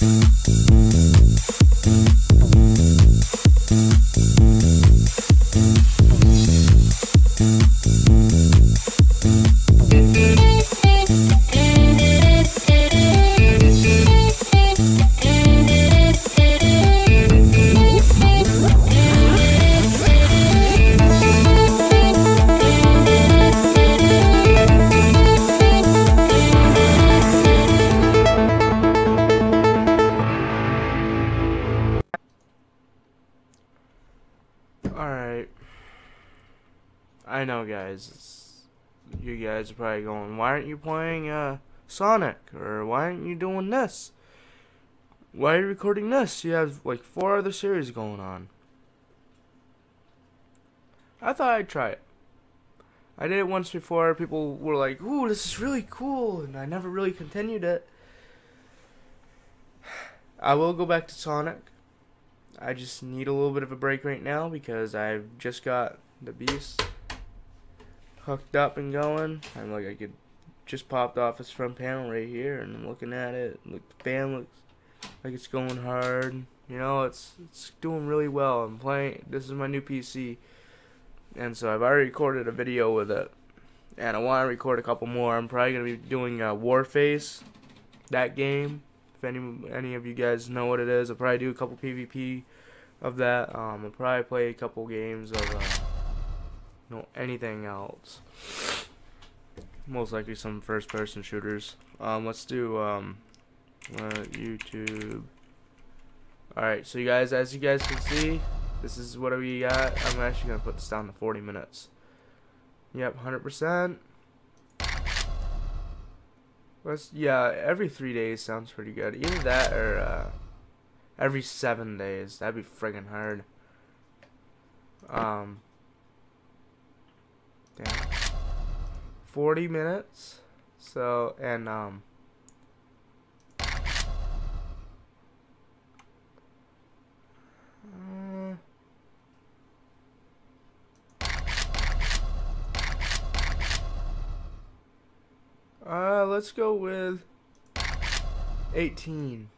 Alright. Guys are probably going, why aren't you playing uh, Sonic? Or why aren't you doing this? Why are you recording this? You have like four other series going on. I thought I'd try it. I did it once before. People were like, ooh, this is really cool. And I never really continued it. I will go back to Sonic. I just need a little bit of a break right now because I've just got the beast hooked up and going. I'm like I could just popped off its front panel right here and I'm looking at it. Look the fan looks like it's going hard. You know, it's it's doing really well. I'm playing this is my new PC. And so I've already recorded a video with it. And I want to record a couple more. I'm probably going to be doing uh, Warface, that game if any any of you guys know what it is, I'll probably do a couple PvP of that. Um, I'll probably play a couple games of uh, no anything else. Most likely some first-person shooters. Um, let's do um, uh, YouTube. Alright, so you guys, as you guys can see, this is what we got. I'm actually gonna put this down to 40 minutes. Yep, 100%. Let's, yeah, every three days sounds pretty good. Either that or uh, every seven days. That'd be friggin' hard. Um, damn. 40 minutes. So, and, um, Uh, let's go with 18.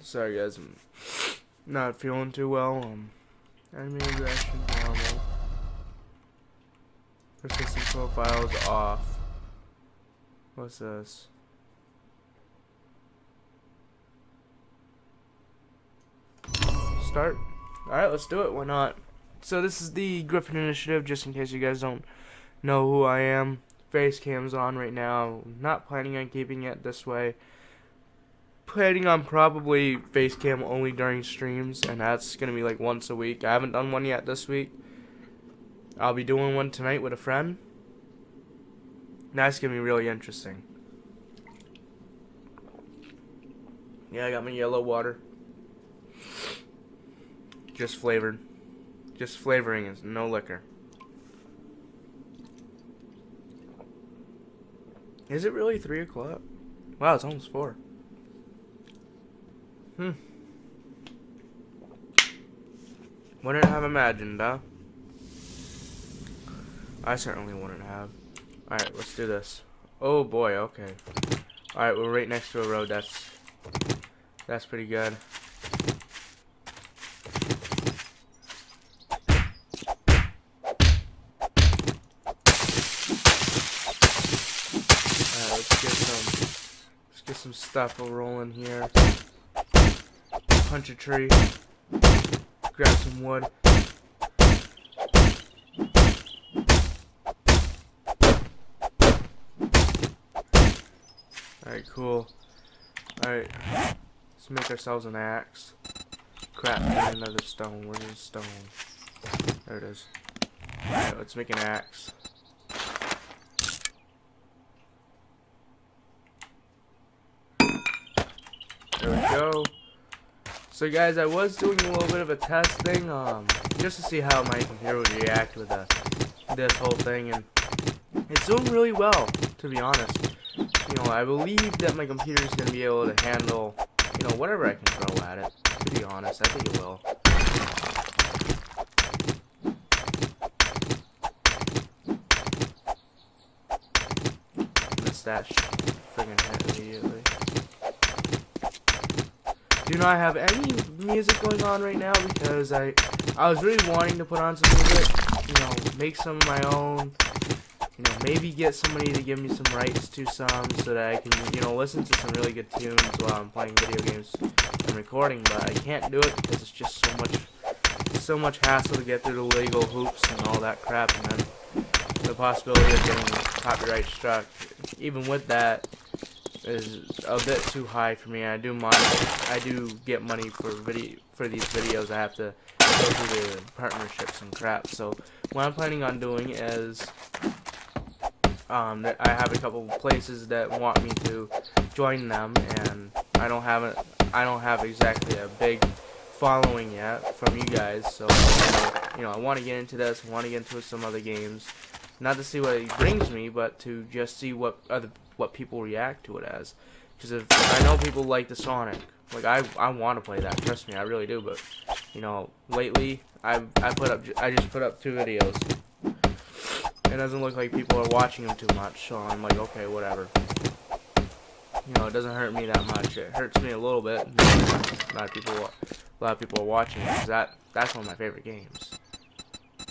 Sorry guys, I'm not feeling too well. Um, enemy aggression normal. Persistence profile is off. What's this? Start. Alright, let's do it. Why not? So this is the Griffin Initiative, just in case you guys don't know who I am. Face cam's on right now. Not planning on keeping it this way. Planning on probably face cam only during streams, and that's gonna be like once a week. I haven't done one yet this week. I'll be doing one tonight with a friend. That's gonna be really interesting. Yeah, I got my yellow water. Just flavored. Just flavoring is no liquor. Is it really 3 o'clock? Wow, it's almost 4. Hmm. Wouldn't have imagined, huh? I certainly wouldn't have. Alright, let's do this. Oh boy, okay. Alright, we're right next to a road. That's that's pretty good. Alright, let's get some let's get some stuff rolling here. Punch a tree. Grab some wood. Alright, cool. Alright, let's make ourselves an axe. Crap, another stone. Where's the stone? There it is. Alright, let's make an axe. There we go. So guys, I was doing a little bit of a testing, um, just to see how my computer would react with uh, this whole thing, and it's doing really well, to be honest. You know, I believe that my computer is going to be able to handle, you know, whatever I can throw at it, to be honest, I think it will. Mustache. friggin' hit immediately. Do not have any music going on right now because I I was really wanting to put on some music, you know, make some of my own, maybe get somebody to give me some rights to some so that I can, you know, listen to some really good tunes while I'm playing video games and recording, but I can't do it because it's just so much so much hassle to get through the legal hoops and all that crap and then the possibility of getting copyright struck. Even with that, is a bit too high for me. I do mind. I do get money for video for these videos. I have to go through the partnerships and crap. So what I'm planning on doing is, um, I have a couple places that want me to join them, and I don't have a, I don't have exactly a big following yet from you guys. So you know, I want to get into this. I want to get into some other games. Not to see what it brings me, but to just see what other what people react to it as. Because if I know people like the Sonic, like I I want to play that. Trust me, I really do. But you know, lately I I put up I just put up two videos. It doesn't look like people are watching him too much, so I'm like, okay, whatever. You know, it doesn't hurt me that much. It hurts me a little bit. A lot of people, a lot of people are watching because that that's one of my favorite games.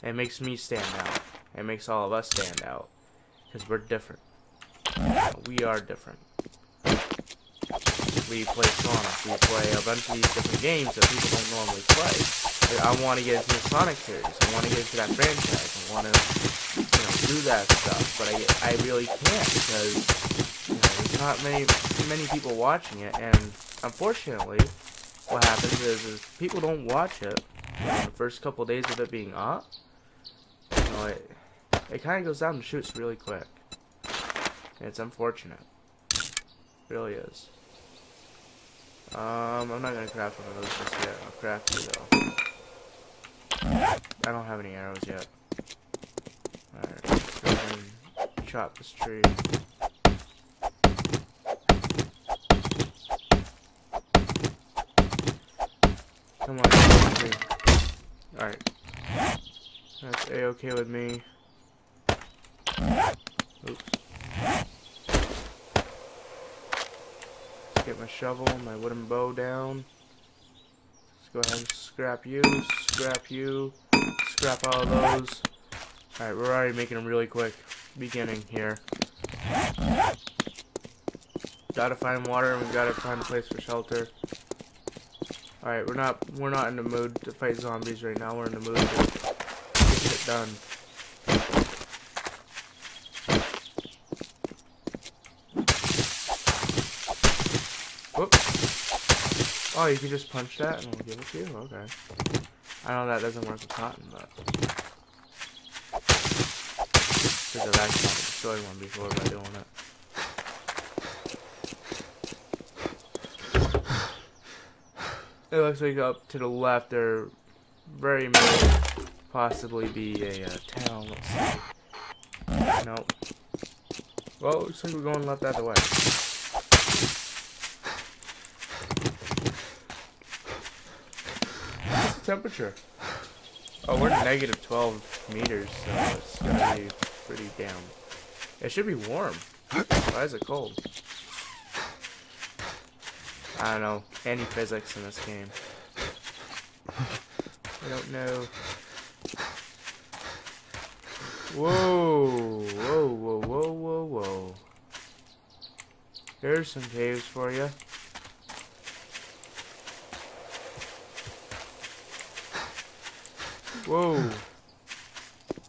It makes me stand out. It makes all of us stand out because we're different. We are different. We play Sonic. We play a bunch of these different games that people don't normally play. I want to get into the Sonic series. I want to get into that franchise. I want to, know, do that stuff. But I, I really can't because you know, there's not many many people watching it. And unfortunately, what happens is, is people don't watch it you know, the first couple days of it being up. You know, it, it kind of goes down and shoots really quick. It's unfortunate. It really is. Um, I'm not gonna craft one of those just yet. I'll craft two though. I don't have any arrows yet. Alright, let's go ahead and chop this tree. Come on. Alright. That's a-okay with me. Oops. Get my shovel, my wooden bow down. Let's go ahead and scrap you, scrap you, scrap all those. Alright, we're already making them really quick. Beginning here. Gotta find water and we gotta find a place for shelter. Alright, we're not we're not in the mood to fight zombies right now, we're in the mood to get it done. Oh, you can just punch that and we'll give it to you? Okay. I know that doesn't work with cotton, but... Because I've actually destroyed one before by doing it. It looks like up to the left there very may possibly be a uh, town. See. Nope. Well, looks like we're going left that way. What's the temperature? Oh, we're negative 12 meters, so it's gonna be pretty damn. It should be warm. Why is it cold? I don't know. Any physics in this game. I don't know. Whoa, whoa, whoa, whoa, whoa, whoa. Here's some caves for you. Whoa.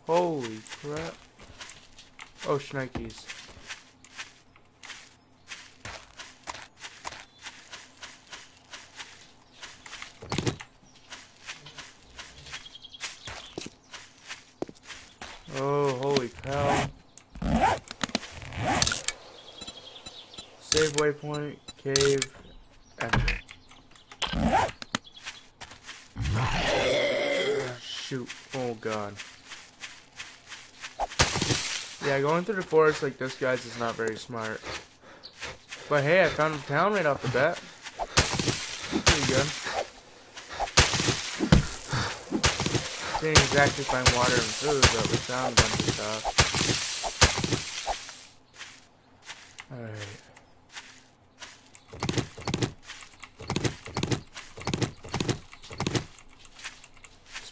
Holy crap. Oh, shnikes. Oh, holy cow. Save waypoint, cave, shoot. Oh god. Yeah, going through the forest like this, guys, is not very smart. But hey, I found a town right off the bat. Pretty good. Didn't exactly find water and food, but we found a bunch of stuff. Alright.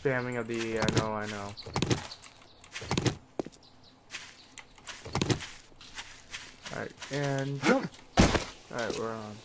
spamming of the, uh, I know, I know. Alright, and jump. Alright, we're on.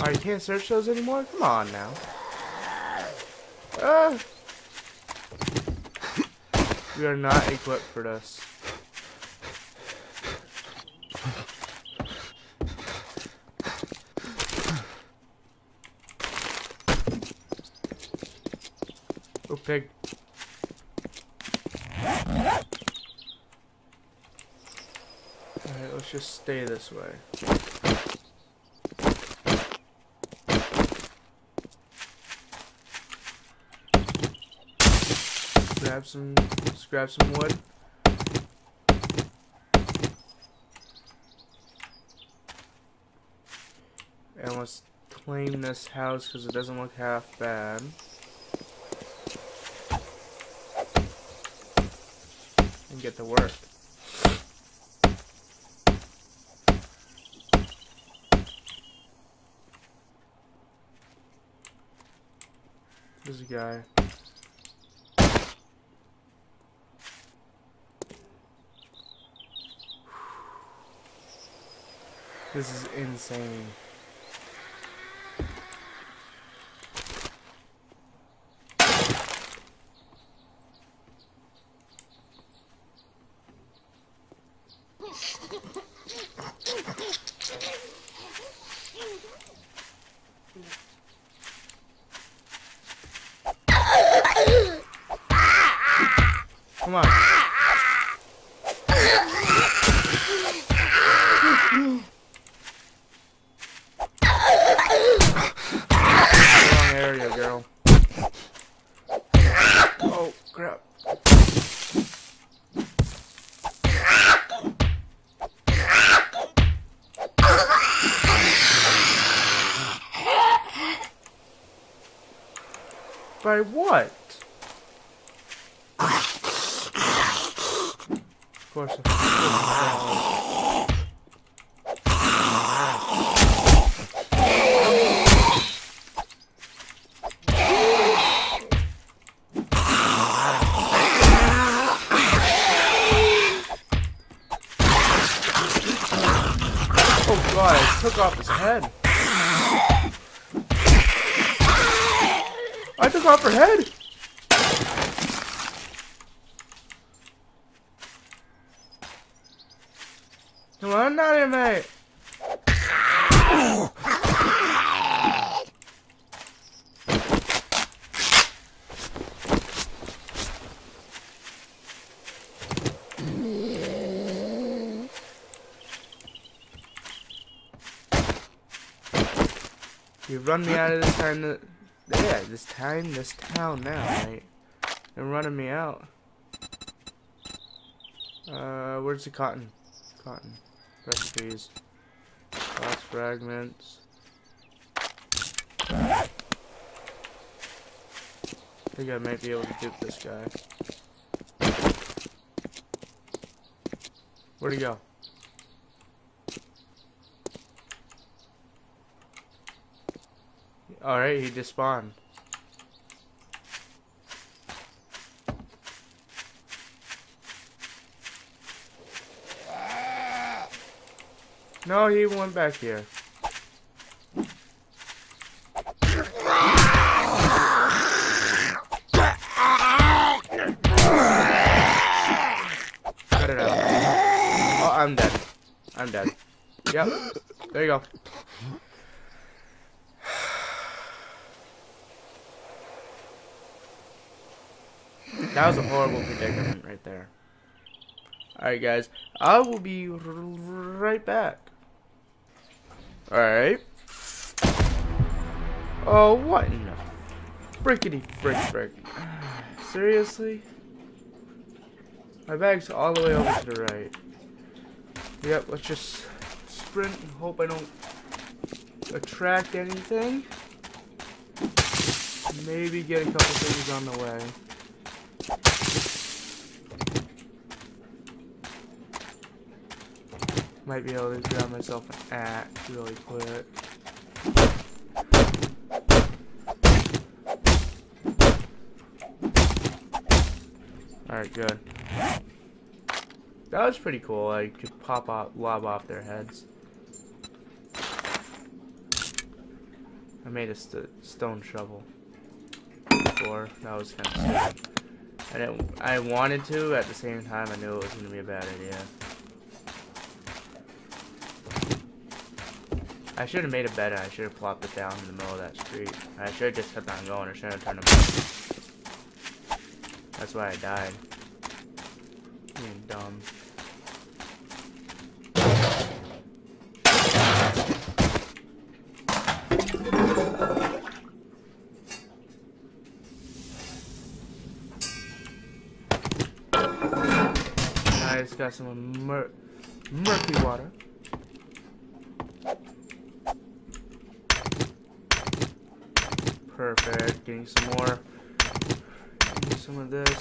Alright, you can't search those anymore? Come on now. Uh, we are not equipped for this. Oh, pig. Alright, let's just stay this way. Grab some, let's grab some wood. And let's claim this house because it doesn't look half bad. And get to work. There's a guy. This is insane. Come on. Wrong area, girl. Oh, crap. By what? Of course. I- Oh god, I took off his head. I took off her head. Come on, in, mate. Run me out of this time. To, yeah, this time, this town now, right? They're running me out. Uh, where's the cotton? Cotton. Recipes. Glass fragments. I think I might be able to dupe this guy. Where'd he go? Alright, he just spawned. No, he went back here. Cut it out. Oh, I'm dead. I'm dead. Yep. There you go. That was a horrible predicament right there. Alright, guys. I will be right back. Alright. Oh, what in the frickety frick frick? Seriously? My bag's all the way over to the right. Yep, let's just sprint and hope I don't attract anything. Maybe get a couple things on the way. Might be able to grab myself an axe really quick. Alright, good. That was pretty cool. I could pop off, lob off their heads. I made a st stone shovel before. That was kind of stupid. I didn't. I wanted to. At the same time, I knew it was gonna be a bad idea. I should have made a bed and I should have plopped it down in the middle of that street. I should have just kept on going. I should have turned them. That's why I died. Being dumb. Nice, got some mur murky water. Getting some more. Some of this.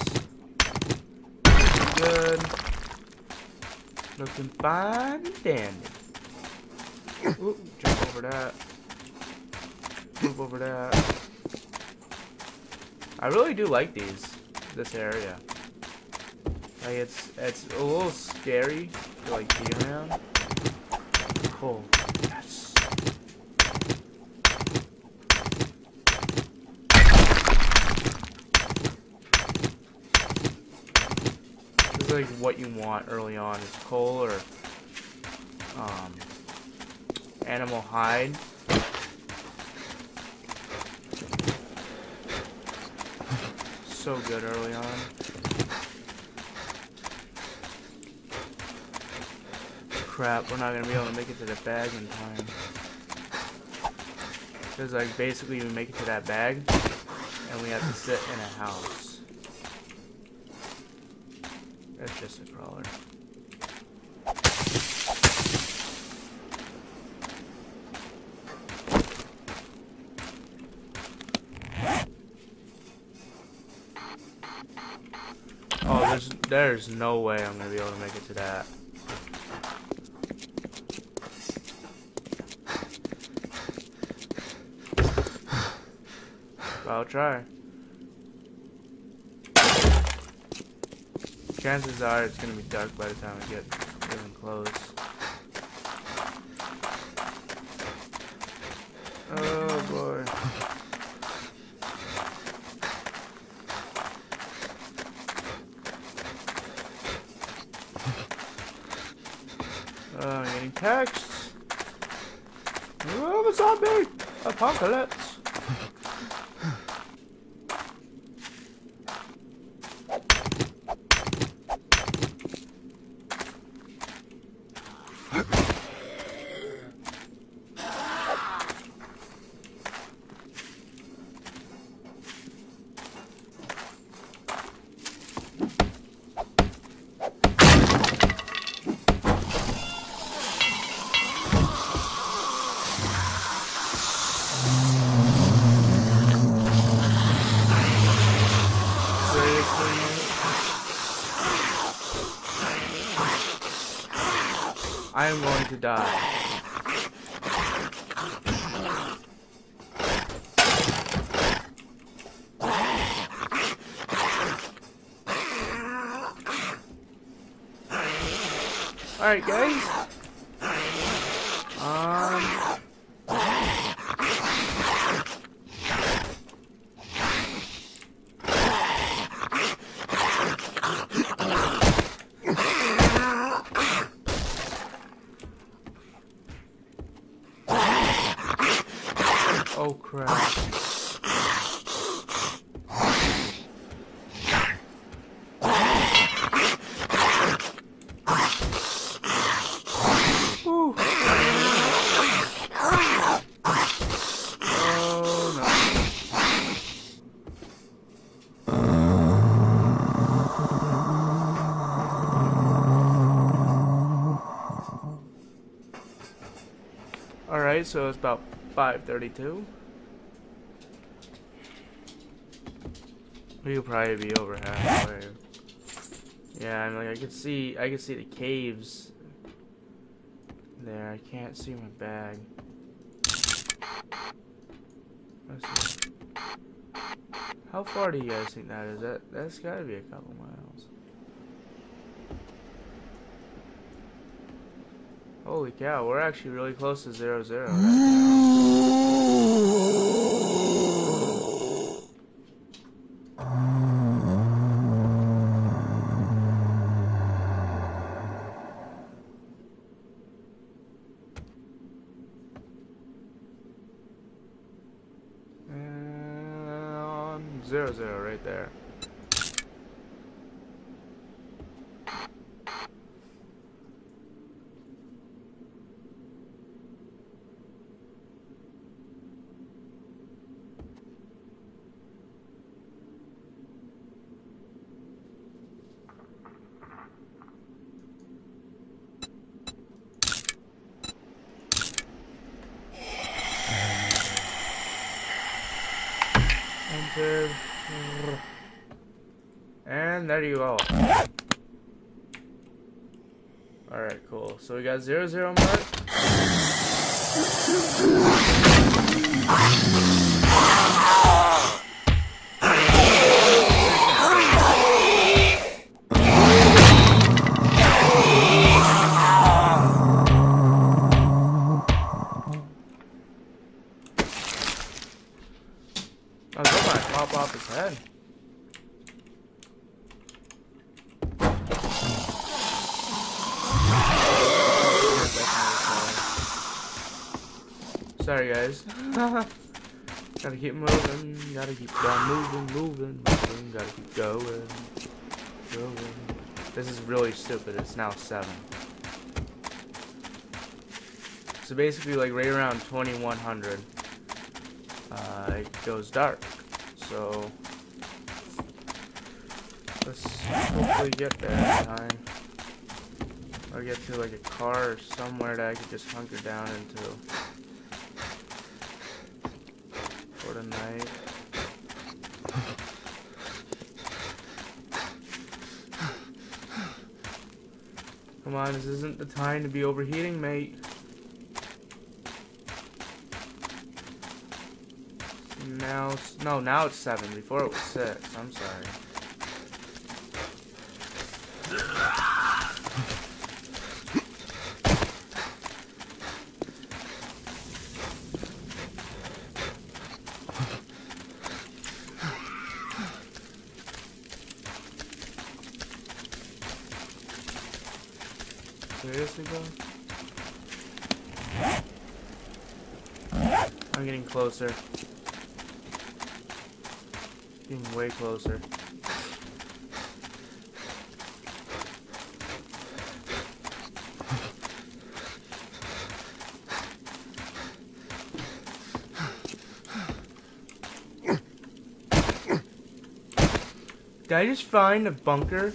Good. Looking fine and dandy. Ooh, jump over that. Move over that. I really do like these. This area. Like it's it's a little scary to like be around. Cool. Like what you want early on is coal or um animal hide. So good early on. crap, we're not gonna be able to make it to the bag in time. Because like basically we make it to that bag and we have to sit in a house. That's just a crawler. Oh, there's no way I'm gonna be able to make it to that. I'll try. Chances are it's gonna be dark by the time I get even close. Oh boy. Oh, I'm getting texts. Oh, a zombie! Apocalypse! I am going to die. Alright guys. Um Oh crap. So it's about 5:32. We'll probably be over halfway. Yeah, I'm like I can see I can see the caves there. I can't see my bag. How far do you guys think that is? That that's gotta be a couple miles. Holy cow, we're actually really close to zero zero right And zero zero right there. Enter. And there you go. Alright, cool. So we got zero zero mark. This is really stupid, it's now 7. So basically like right around 2100 uh, it goes dark. So let's hopefully get there in time. Or get to like a car or somewhere that I could just hunker down into for the night. Come on, this isn't the time to be overheating, mate. Now, no, now it's seven. Before it was six. I'm sorry. Seriously, bro? I'm getting closer. Getting way closer. Did I just find a bunker?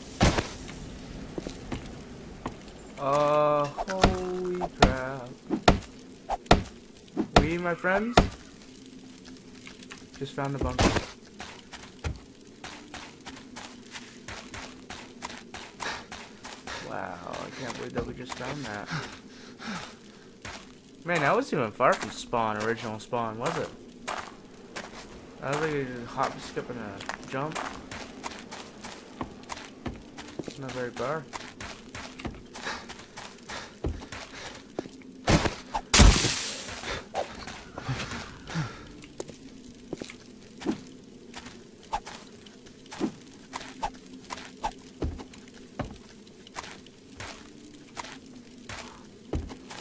Uh, holy crap. We, my friends, just found a bunker. Wow, I can't believe that we just found that. Man, that wasn't even far from spawn, original spawn, was it? I was like a hop, skip, and a jump. It's not very far.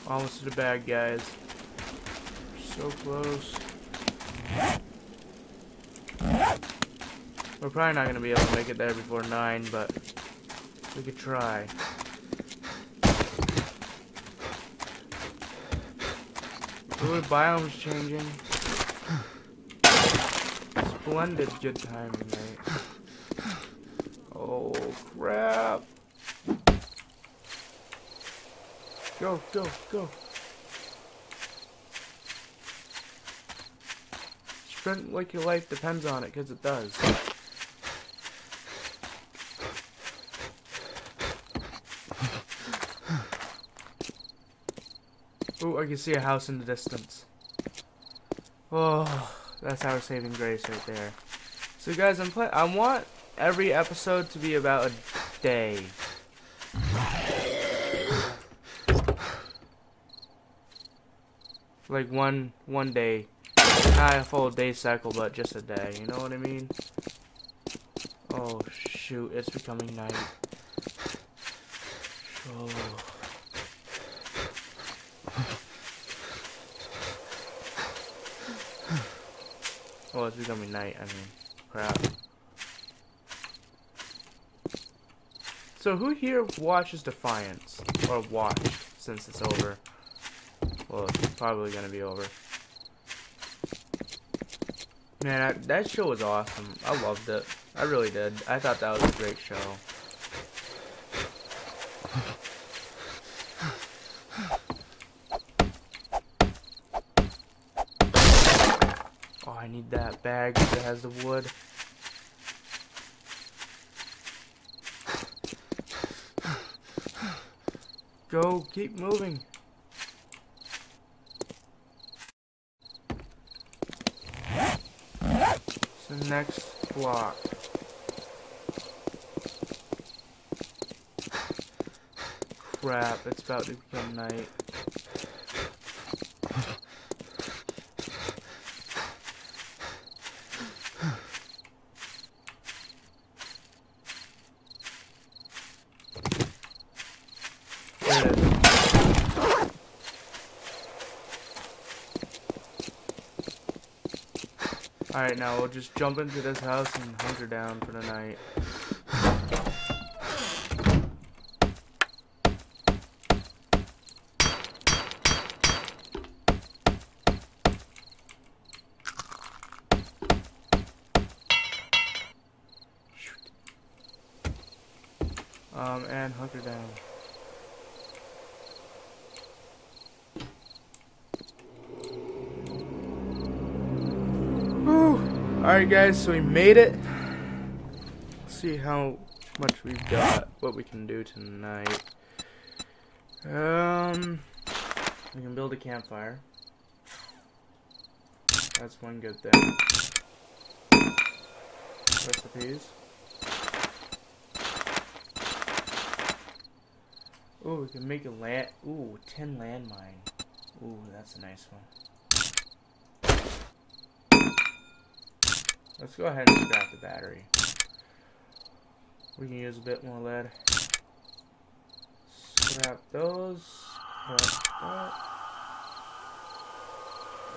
Almost to the bad guys. So close. We're probably not gonna be able to make it there before 9, but we could try. Ooh, biome's changing. Splendid good timing, mate. Oh, crap. Go, go, go. Sprint like your life depends on it, because it does. Oh, I can see a house in the distance. Oh, that's our saving grace right there. So guys, I'm play I want every episode to be about a day. Like one one day. Not a full day cycle, but just a day. You know what I mean? Oh shoot, it's becoming night. Oh. Oh, it's becoming night, I mean, crap. So who here watches Defiance? Or watched, since it's over? Well, it's probably gonna be over. Man, that, that show was awesome. I loved it. I really did. I thought that was a great show. Oh, I need that bag that has the wood. Go, keep moving. So next block. Crap, it's about to become night. There it is. Alright, now we'll just jump into this house and hunker down for the night. Um, and hunker down. Alright guys, so we made it. Let's see how much we've got, what we can do tonight. Um, we can build a campfire. That's one good thing. Recipes. Oh, we can make a land. Ooh, tin landmine. Ooh, that's a nice one. Let's go ahead and scrap the battery. We can use a bit more lead. Scrap those. Scrap.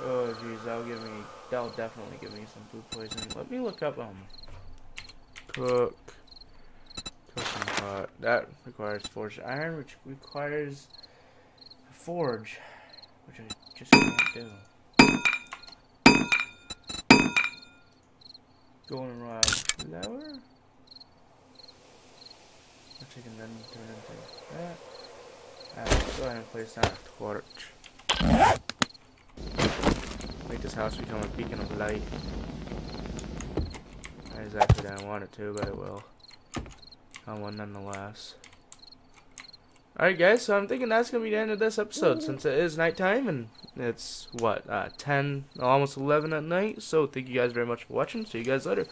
Oh jeez, that'll give me that'll definitely give me some food poisoning. Let me look up um cook cooking pot. That requires forged iron, which requires a forge, which I just can't do. Golden rod flour. Which I can then turn into that. Alright, go ahead and place that torch. Make this house become a beacon of light. Not exactly that I want it to, but it will. I want nonetheless. Alright guys, so I'm thinking that's going to be the end of this episode since it is nighttime and it's, what, uh, 10, almost 11 at night. So thank you guys very much for watching. See you guys later.